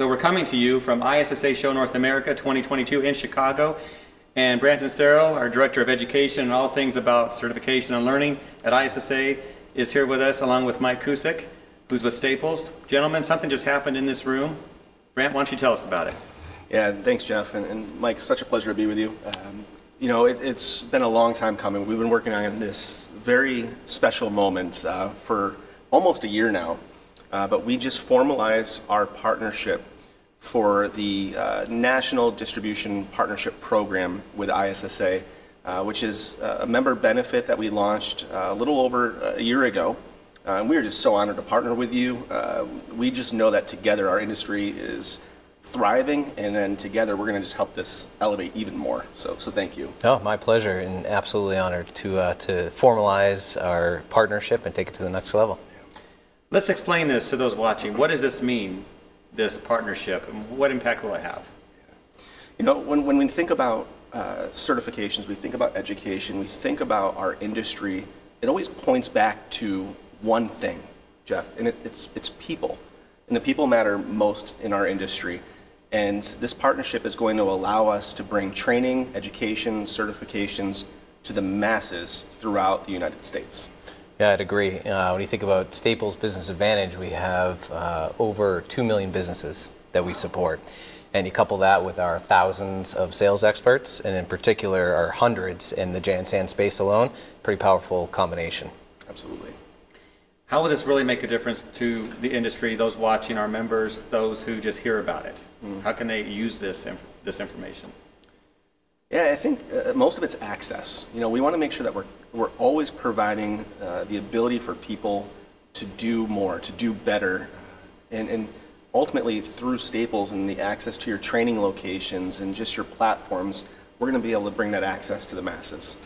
So we're coming to you from ISSA Show North America 2022 in Chicago. And Brant Insero, our Director of Education and all things about certification and learning at ISSA, is here with us along with Mike Cusick, who's with Staples. Gentlemen, something just happened in this room. Brant, why don't you tell us about it? Yeah, thanks, Jeff. And, and Mike, such a pleasure to be with you. Um, you know, it, has been a long time coming. We've been working on this very special moment uh, for almost a year now. Uh, but we just formalized our partnership for the uh, National Distribution Partnership Program with ISSA, uh, which is a member benefit that we launched uh, a little over a year ago. Uh, and we are just so honored to partner with you. Uh, we just know that together our industry is thriving, and then together we're going to just help this elevate even more. So, so thank you. Oh, my pleasure, and absolutely honored to uh, to formalize our partnership and take it to the next level. Let's explain this to those watching. What does this mean, this partnership, and what impact will it have? You know, when, when we think about uh, certifications, we think about education, we think about our industry, it always points back to one thing, Jeff, and it, it's, it's people. And the people matter most in our industry. And this partnership is going to allow us to bring training, education, certifications to the masses throughout the United States. Yeah, I'd agree. Uh, when you think about Staples Business Advantage, we have uh, over 2 million businesses that we support. And you couple that with our thousands of sales experts, and in particular our hundreds in the JanSan space alone, pretty powerful combination. Absolutely. How will this really make a difference to the industry, those watching, our members, those who just hear about it? Mm. How can they use this, inf this information? Yeah, I think uh, most of it's access. You know, we want to make sure that we're, we're always providing uh, the ability for people to do more, to do better. And, and ultimately, through Staples and the access to your training locations and just your platforms, we're going to be able to bring that access to the masses.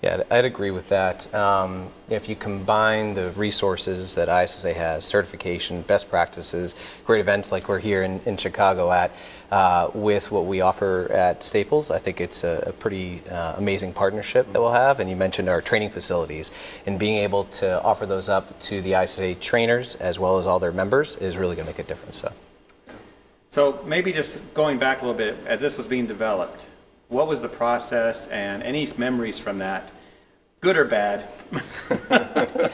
Yeah, I'd agree with that. Um, if you combine the resources that ISSA has, certification, best practices, great events like we're here in, in Chicago at, uh, with what we offer at Staples, I think it's a, a pretty uh, amazing partnership that we'll have. And you mentioned our training facilities, and being able to offer those up to the ISSA trainers as well as all their members is really going to make a difference. So. so maybe just going back a little bit, as this was being developed, what was the process and any memories from that, good or bad?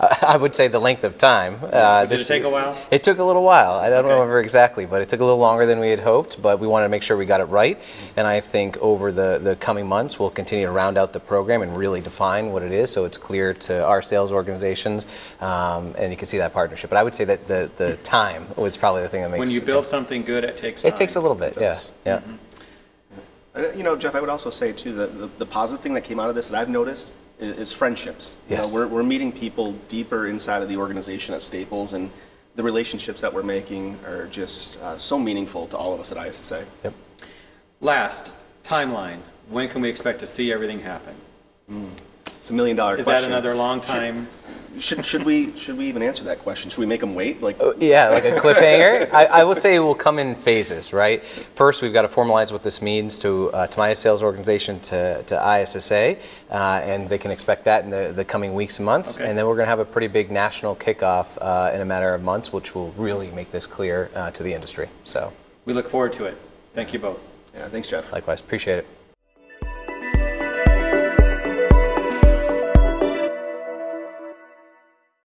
I would say the length of time. Uh, Did this, it take a while? It took a little while. I don't okay. remember exactly, but it took a little longer than we had hoped. But we wanted to make sure we got it right. And I think over the, the coming months, we'll continue to round out the program and really define what it is so it's clear to our sales organizations. Um, and you can see that partnership. But I would say that the, the time was probably the thing that makes When you build something good, it takes time. It takes a little bit, yeah. yeah. Mm -hmm. Uh, you know, Jeff, I would also say too that the, the, positive thing that came out of this that I've noticed is, is friendships. Yes. You know, we're, we're meeting people deeper inside of the organization at Staples, and the relationships that we're making are just uh, so meaningful to all of us at ISSA. Yep. Last timeline. When can we expect to see everything happen? Mm. It's a million dollar is question. Is that another long time? should should we should we even answer that question? Should we make them wait? Like oh, yeah, like a cliffhanger. I, I, would say it will come in phases, right? First, we've got to formalize what this means to uh, to my sales organization to to ISSA, uh, and they can expect that in the, the coming weeks and months. Okay. And then we're going to have a pretty big national kickoff uh, in a matter of months, which will really make this clear uh, to the industry. So we look forward to it. Thank you both. Yeah, thanks, Jeff. Likewise, appreciate it.